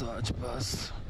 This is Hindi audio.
बस आज बस।